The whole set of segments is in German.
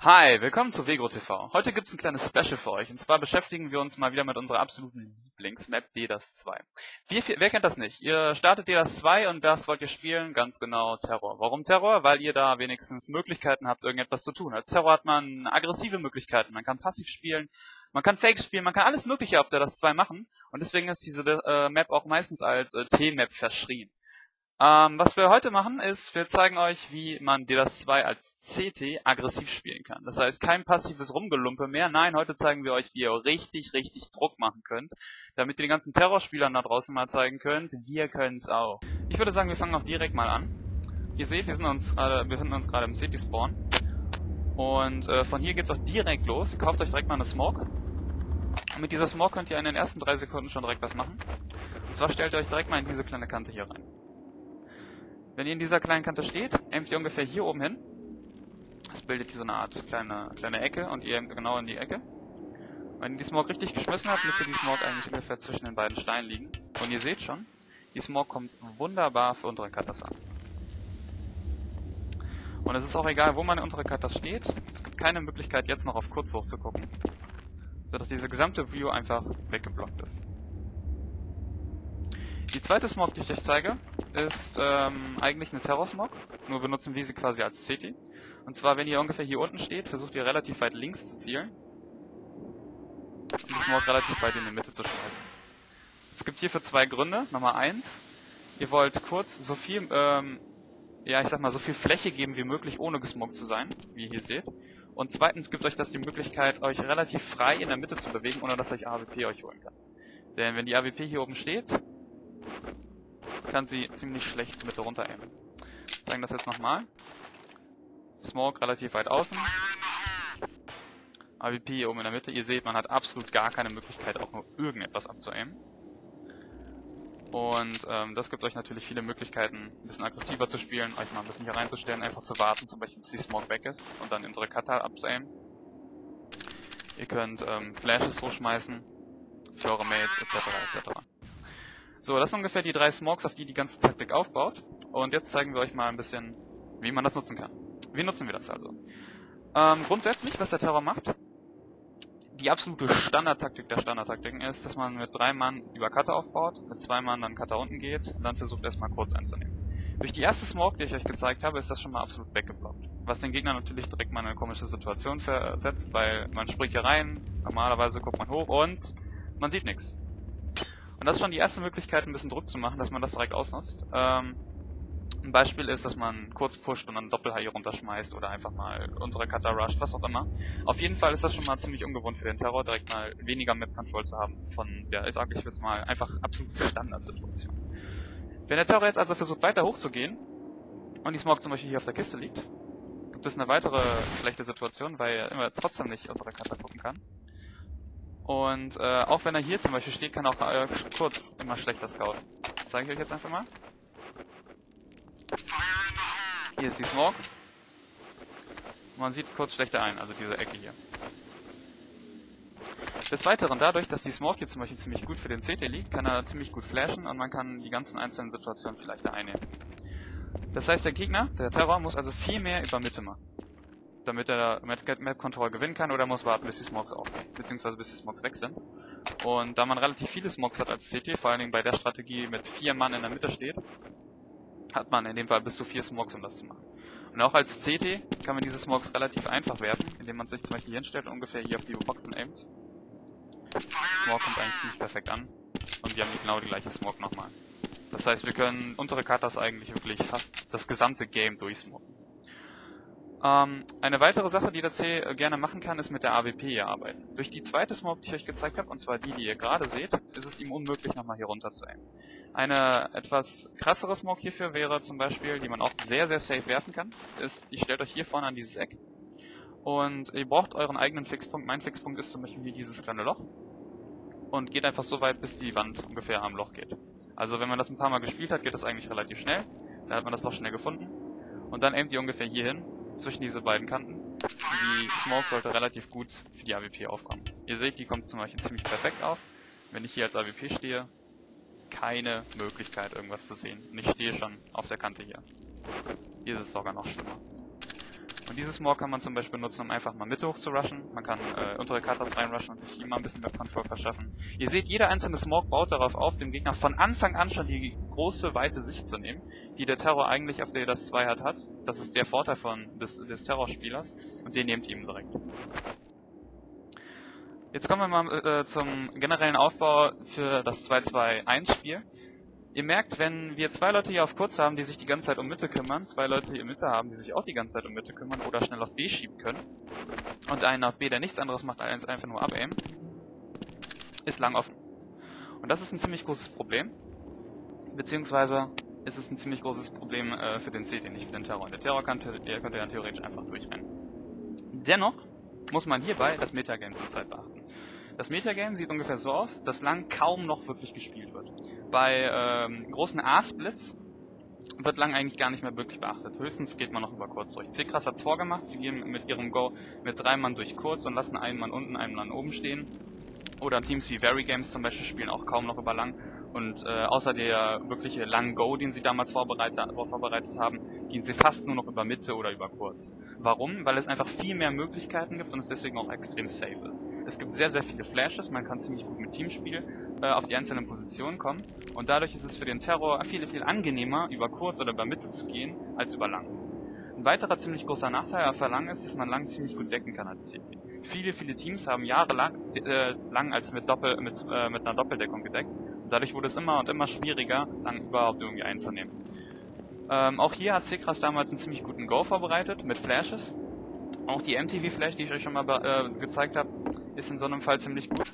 Hi, willkommen zu Vegro TV. Heute gibt's ein kleines Special für euch. Und zwar beschäftigen wir uns mal wieder mit unserer absoluten Lieblingsmap DDoS 2. Wie, wer kennt das nicht? Ihr startet DDoS 2 und was wollt ihr spielen? Ganz genau Terror. Warum Terror? Weil ihr da wenigstens Möglichkeiten habt, irgendetwas zu tun. Als Terror hat man aggressive Möglichkeiten. Man kann passiv spielen, man kann Fakes spielen, man kann alles mögliche auf DDoS 2 machen. Und deswegen ist diese äh, Map auch meistens als äh, T-Map verschrien. Ähm, was wir heute machen ist, wir zeigen euch, wie man DDoS 2 als CT aggressiv spielen kann. Das heißt, kein passives Rumgelumpe mehr. Nein, heute zeigen wir euch, wie ihr richtig, richtig Druck machen könnt, damit ihr den ganzen Terrorspielern da draußen mal zeigen könnt, wir können es auch. Ich würde sagen, wir fangen auch direkt mal an. Ihr seht, wir, sind uns grade, wir befinden uns gerade im CT-Spawn. Und äh, von hier geht's auch direkt los. Kauft euch direkt mal eine Smoke. Mit dieser Smoke könnt ihr in den ersten drei Sekunden schon direkt was machen. Und zwar stellt ihr euch direkt mal in diese kleine Kante hier rein. Wenn ihr in dieser kleinen Kante steht, aimt ihr ungefähr hier oben hin. Das bildet hier so eine Art kleine, kleine Ecke und ihr aimt genau in die Ecke. Wenn ihr die Smoke richtig geschmissen habt, müsste die Smoke eigentlich ungefähr zwischen den beiden Steinen liegen. Und ihr seht schon, die Smoke kommt wunderbar für unsere Cutters an. Und es ist auch egal, wo man in unsere Cutters steht. Es gibt keine Möglichkeit, jetzt noch auf kurz hoch zu gucken. Sodass diese gesamte View einfach weggeblockt ist. Die zweite Smog, die ich euch zeige, ist ähm, eigentlich eine Terror-Smog, nur benutzen wir sie quasi als CT. Und zwar, wenn ihr ungefähr hier unten steht, versucht ihr relativ weit links zu zielen. Und die Smog relativ weit in die Mitte zu schmeißen. Es gibt hierfür zwei Gründe. Nummer eins, ihr wollt kurz so viel, ähm, ja ich sag mal, so viel Fläche geben wie möglich, ohne gesmoggt zu sein, wie ihr hier seht. Und zweitens gibt euch das die Möglichkeit, euch relativ frei in der Mitte zu bewegen, ohne dass euch AWP euch holen kann. Denn wenn die AWP hier oben steht, kann sie ziemlich schlecht Mitte runter aimen. Zeigen das jetzt nochmal. Smoke relativ weit außen. AWP hier oben in der Mitte. Ihr seht, man hat absolut gar keine Möglichkeit, auch nur irgendetwas abzuaimen. Und ähm, das gibt euch natürlich viele Möglichkeiten, ein bisschen aggressiver zu spielen, euch mal ein bisschen hier reinzustellen, einfach zu warten, zum Beispiel bis die Smoke weg ist und dann in unsere Kata abzuaimen. Ihr könnt ähm, Flashes hochschmeißen für eure Mates etc. etc. So, das sind ungefähr die drei Smokes, auf die die ganze Taktik aufbaut. Und jetzt zeigen wir euch mal ein bisschen, wie man das nutzen kann. Wie nutzen wir das also? Ähm, grundsätzlich, was der Terror macht, die absolute Standardtaktik der Standardtaktiken ist, dass man mit drei Mann über Cutter aufbaut, mit zwei Mann dann Cutter unten geht und dann versucht erstmal kurz einzunehmen. Durch die erste Smoke, die ich euch gezeigt habe, ist das schon mal absolut weggeblockt. Was den Gegner natürlich direkt mal in eine komische Situation versetzt, weil man spricht hier rein, normalerweise guckt man hoch und man sieht nichts. Und das ist schon die erste Möglichkeit, ein bisschen Druck zu machen, dass man das direkt ausnutzt. Ähm, ein Beispiel ist, dass man kurz pusht und dann Doppel-HI runterschmeißt oder einfach mal unsere Cutter rusht, was auch immer. Auf jeden Fall ist das schon mal ziemlich ungewohnt für den Terror, direkt mal weniger Map-Control zu haben von der, ich sag ich jetzt mal, einfach absolut Standardsituation. Wenn der Terror jetzt also versucht weiter hochzugehen und die Smoke zum Beispiel hier auf der Kiste liegt, gibt es eine weitere schlechte Situation, weil er immer trotzdem nicht unsere Cutter gucken kann. Und äh, auch wenn er hier zum Beispiel steht, kann auch äh, kurz immer schlechter scouten. Das zeige ich euch jetzt einfach mal. Hier ist die Smoke. man sieht kurz schlechter ein, also diese Ecke hier. Des Weiteren, dadurch, dass die Smoke hier zum Beispiel ziemlich gut für den CT liegt, kann er ziemlich gut flashen und man kann die ganzen einzelnen Situationen vielleicht einnehmen. Das heißt, der Gegner, der Terror, muss also viel mehr über Mitte machen damit er Map Control gewinnen kann oder muss warten, bis die Smokes aufgehen, beziehungsweise bis die Smokes weg sind. Und da man relativ viele Smokes hat als CT, vor allen Dingen bei der Strategie mit vier Mann in der Mitte steht, hat man in dem Fall bis zu vier Smokes, um das zu machen. Und auch als CT kann man diese Smokes relativ einfach werfen, indem man sich zum Beispiel hier hinstellt und ungefähr hier auf die Boxen aimt. Smoke kommt eigentlich ziemlich perfekt an. Und wir haben genau die gleiche Smoke nochmal. Das heißt, wir können untere Katas eigentlich wirklich fast das gesamte Game durchsmoken. Ähm, eine weitere Sache, die der C äh, gerne machen kann, ist mit der AWP hier arbeiten. Durch die zweite Smoke, die ich euch gezeigt habe, und zwar die, die ihr gerade seht, ist es ihm unmöglich, nochmal hier runter zu aimen. Eine etwas krassere Smoke hierfür wäre zum Beispiel, die man auch sehr, sehr safe werfen kann, ist, ihr stellt euch hier vorne an dieses Eck und ihr braucht euren eigenen Fixpunkt. Mein Fixpunkt ist zum Beispiel hier dieses kleine Loch und geht einfach so weit, bis die Wand ungefähr am Loch geht. Also wenn man das ein paar Mal gespielt hat, geht das eigentlich relativ schnell. Da hat man das Loch schnell gefunden. Und dann aimt ihr ungefähr hier hin zwischen diese beiden Kanten. Die Smoke sollte relativ gut für die AWP aufkommen. Ihr seht, die kommt zum Beispiel ziemlich perfekt auf. Wenn ich hier als AWP stehe, keine Möglichkeit irgendwas zu sehen. Und ich stehe schon auf der Kante hier. Hier ist es sogar noch schlimmer. Und dieses Smog kann man zum Beispiel nutzen, um einfach mal Mitte hoch zu rushen. Man kann äh, untere Katas reinrushen und sich mal ein bisschen mehr Control verschaffen. Ihr seht, jeder einzelne Smog baut darauf auf, dem Gegner von Anfang an schon die große, weite Sicht zu nehmen, die der Terror eigentlich auf der das 2 hat, hat. Das ist der Vorteil von des, des Terrorspielers und den nehmt ihr ihm direkt. Jetzt kommen wir mal äh, zum generellen Aufbau für das 2-2-1-Spiel. Ihr merkt, wenn wir zwei Leute hier auf kurz haben, die sich die ganze Zeit um Mitte kümmern, zwei Leute hier in Mitte haben, die sich auch die ganze Zeit um Mitte kümmern oder schnell auf B schieben können, und einen auf B, der nichts anderes macht als einfach nur abaimen, ist lang offen. Und das ist ein ziemlich großes Problem. Beziehungsweise ist es ein ziemlich großes Problem äh, für den CT, nicht für den Terror. Und der Terror kann, der könnte dann theoretisch einfach durchrennen. Dennoch muss man hierbei das Metagame zurzeit beachten. Das Metagame sieht ungefähr so aus, dass lang kaum noch wirklich gespielt wird. Bei ähm, großen A-Splits wird lang eigentlich gar nicht mehr wirklich beachtet. Höchstens geht man noch über kurz durch. C-Krass hat's vorgemacht, sie gehen mit ihrem Go mit drei Mann durch kurz und lassen einen Mann unten, einen Mann oben stehen. Oder Teams wie Very Games zum Beispiel spielen auch kaum noch über lang. Und äh, außer der wirkliche langen Go, den sie damals vorbereitet, vorbereitet haben, gehen sie fast nur noch über Mitte oder über kurz. Warum? Weil es einfach viel mehr Möglichkeiten gibt und es deswegen auch extrem safe ist. Es gibt sehr, sehr viele Flashes, man kann ziemlich gut mit Teamspiel äh, auf die einzelnen Positionen kommen. Und dadurch ist es für den Terror viel, viel angenehmer, über kurz oder über Mitte zu gehen, als über lang. Ein weiterer ziemlich großer Nachteil auf Lang ist, dass man lang ziemlich gut decken kann als CT. Viele, viele Teams haben jahrelang äh, lang als mit, Doppel, mit, äh, mit einer Doppeldeckung gedeckt. Dadurch wurde es immer und immer schwieriger, lang überhaupt irgendwie einzunehmen. Ähm, auch hier hat Sekras damals einen ziemlich guten Go vorbereitet mit Flashes. Auch die MTV Flash, die ich euch schon mal äh, gezeigt habe, ist in so einem Fall ziemlich gut.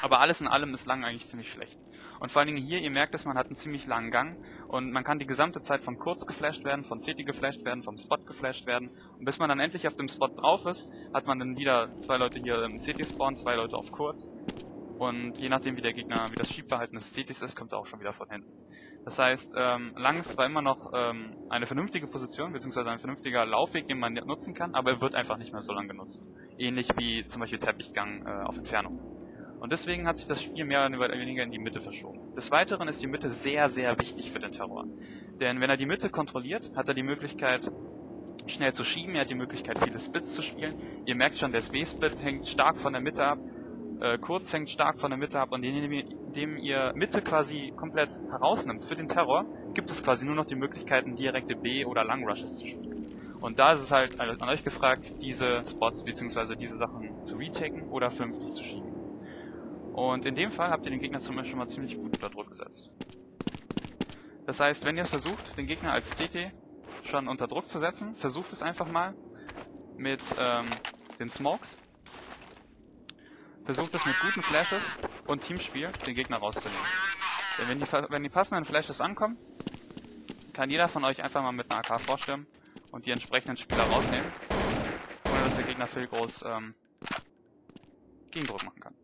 Aber alles in allem ist lang eigentlich ziemlich schlecht. Und vor allen Dingen hier, ihr merkt es, man hat einen ziemlich langen Gang und man kann die gesamte Zeit von kurz geflasht werden, von CT geflasht werden, vom Spot geflasht werden. Und bis man dann endlich auf dem Spot drauf ist, hat man dann wieder zwei Leute hier im CT spawn, zwei Leute auf kurz. Und je nachdem wie der Gegner, wie das Schiebverhalten des CTs ist, kommt er auch schon wieder von hinten. Das heißt, ähm, lang ist zwar immer noch ähm, eine vernünftige Position, beziehungsweise ein vernünftiger Laufweg, den man nutzen kann, aber er wird einfach nicht mehr so lang genutzt. Ähnlich wie zum Beispiel Teppichgang äh, auf Entfernung. Und deswegen hat sich das Spiel mehr oder weniger in die Mitte verschoben. Des Weiteren ist die Mitte sehr, sehr wichtig für den Terror. Denn wenn er die Mitte kontrolliert, hat er die Möglichkeit, schnell zu schieben, er hat die Möglichkeit, viele Splits zu spielen. Ihr merkt schon, der Space-Split hängt stark von der Mitte ab, äh, kurz hängt stark von der Mitte ab und indem, ihr Mitte quasi komplett herausnimmt für den Terror, gibt es quasi nur noch die Möglichkeiten, direkte B- oder Lang-Rushes zu spielen. Und da ist es halt an euch gefragt, diese Spots bzw. diese Sachen zu retaken oder vernünftig zu schieben. Und in dem Fall habt ihr den Gegner zum Beispiel schon mal ziemlich gut unter Druck gesetzt. Das heißt, wenn ihr es versucht, den Gegner als CT schon unter Druck zu setzen, versucht es einfach mal mit ähm, den Smokes. Versucht es mit guten Flashes und Teamspiel, den Gegner rauszunehmen. Denn wenn die, wenn die passenden Flashes ankommen, kann jeder von euch einfach mal mit einer AK vorstellen und die entsprechenden Spieler rausnehmen, ohne dass der Gegner viel groß ähm, Gegendruck machen kann.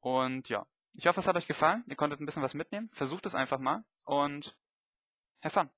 Und ja, ich hoffe, es hat euch gefallen. Ihr konntet ein bisschen was mitnehmen. Versucht es einfach mal und have fun.